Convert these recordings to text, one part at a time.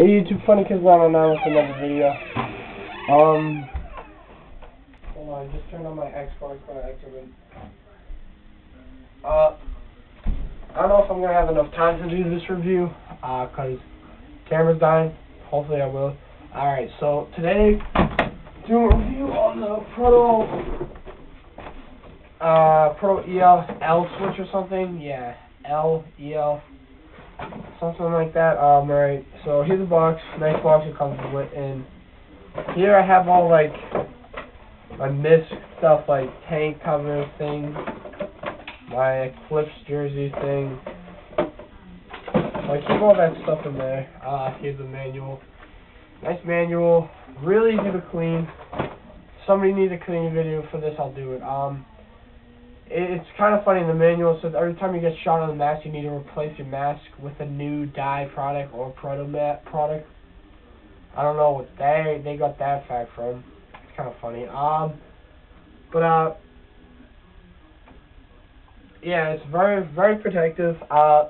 Hey YouTube funny kids on now with another video. Um hold on, I just turned on my Xbox by accident. Uh I don't know if I'm gonna have enough time to do this review, uh, cause camera's dying. Hopefully I will. Alright, so today doing a review on the Proto uh Pro EL L switch or something. Yeah, L EL something like that. Um, alright, so here's the box, nice box it comes with, and here I have all, like, my Miss stuff, like, tank cover thing, my Eclipse jersey thing, so I keep all that stuff in there. Uh, here's the manual. Nice manual, really easy to clean. Somebody needs a cleaning video for this, I'll do it. Um, it's kind of funny the manual says every time you get shot on the mask you need to replace your mask with a new Dye product or proto mat product. I don't know what they they got that fact from. It's kind of funny. Um, but uh, yeah, it's very very protective. Uh,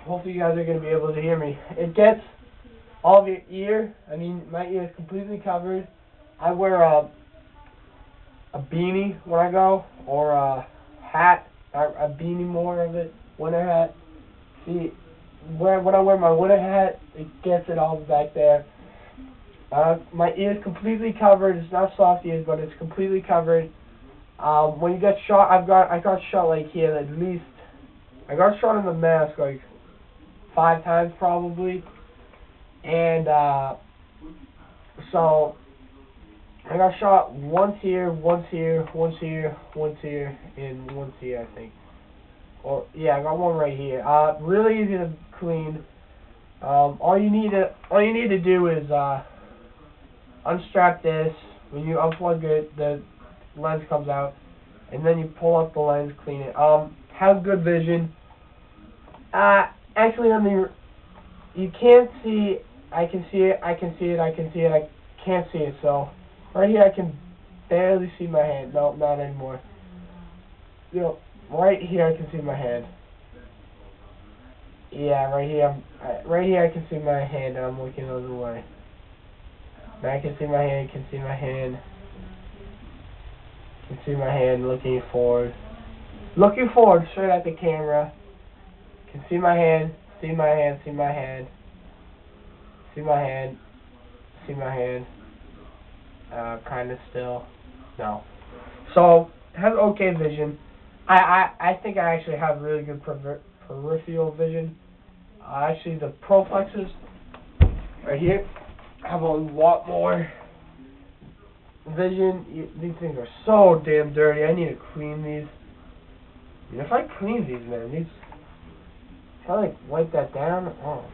hopefully you guys are gonna be able to hear me. It gets all of your ear. I mean, my ear is completely covered. I wear a a beanie when I go, or a hat, a, beanie more of it, winter hat. See, when, when I wear my winter hat, it gets it all back there. Uh, my ears completely covered. It's not soft ears, but it's completely covered. Um, when you get shot, I've got I got shot like here at least. I got shot in the mask like five times probably, and uh, so I got shot once here, once here, once here, once here, and once here, I think. Or yeah, I got one right here. Uh, really easy to clean. Um, all you need to all you need to do is uh, unstrap this. When you unplug it, the lens comes out, and then you pull up the lens, clean it. Um, has good vision. Uh, actually, on the you can't see. I can see it. I can see it. I can see it. I can't see it. So. Right here I can barely see my hand. No, not anymore. You know, right here I can see my hand. Yeah, right here, I'm, right here I can see my hand and I'm looking the other way. Now I can see my hand, can see my hand. Can see my hand looking forward. Looking forward straight at the camera. Can see my hand, see my hand, see my hand. See my hand, see my hand uh, kind of still. No. So, has okay vision. I, I, I think I actually have really good peripheral vision. Uh, actually, the Proflexes right here have a lot more vision. These things are so damn dirty. I need to clean these. If I clean these, man, these. If I like wipe that down, oh.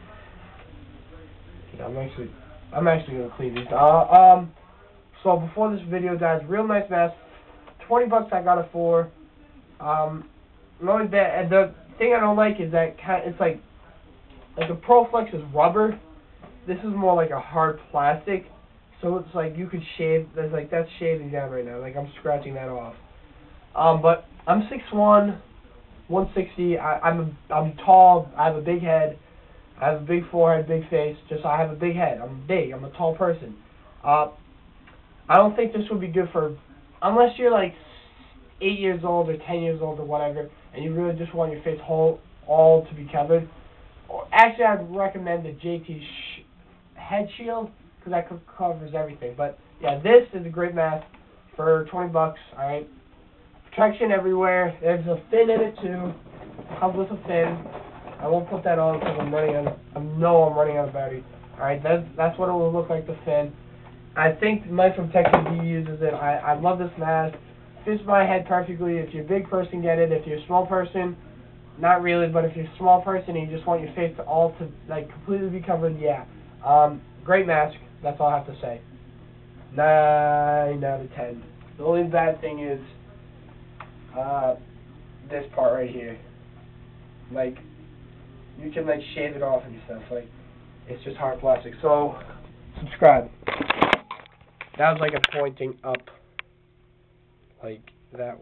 Yeah, I'm actually, I'm actually gonna clean these. Uh, um. So before this video guys, real nice mask. 20 bucks I got it for. Um, and the thing I don't like is that it's like, like the ProFlex is rubber. This is more like a hard plastic. So it's like you could shave, there's like, that's shaving down right now. Like I'm scratching that off. Um, but I'm 6'1", 160. I, I'm, a, I'm tall. I have a big head. I have a big forehead, big face. Just I have a big head. I'm big. I'm a tall person. Uh, I don't think this would be good for, unless you're like eight years old or ten years old or whatever, and you really just want your face whole all to be covered. Or actually, I'd recommend the JT sh head shield because that covers everything. But yeah, this is a great mask for 20 bucks. All right, protection everywhere. There's a fin in it too. Comes with a fin. I won't put that on because I'm running on. I know I'm running out of battery. All right, that's that's what it will look like. The fin. I think Mike from TechTV uses it. I, I love this mask. Fits my head perfectly. If you're a big person, get it. If you're a small person, not really. But if you're a small person and you just want your face to all to like completely be covered, yeah. Um, great mask. That's all I have to say. Nine out of ten. The only bad thing is uh, this part right here. Like you can like shave it off and stuff. Like it's just hard plastic. So subscribe. That was like a pointing up. Like that.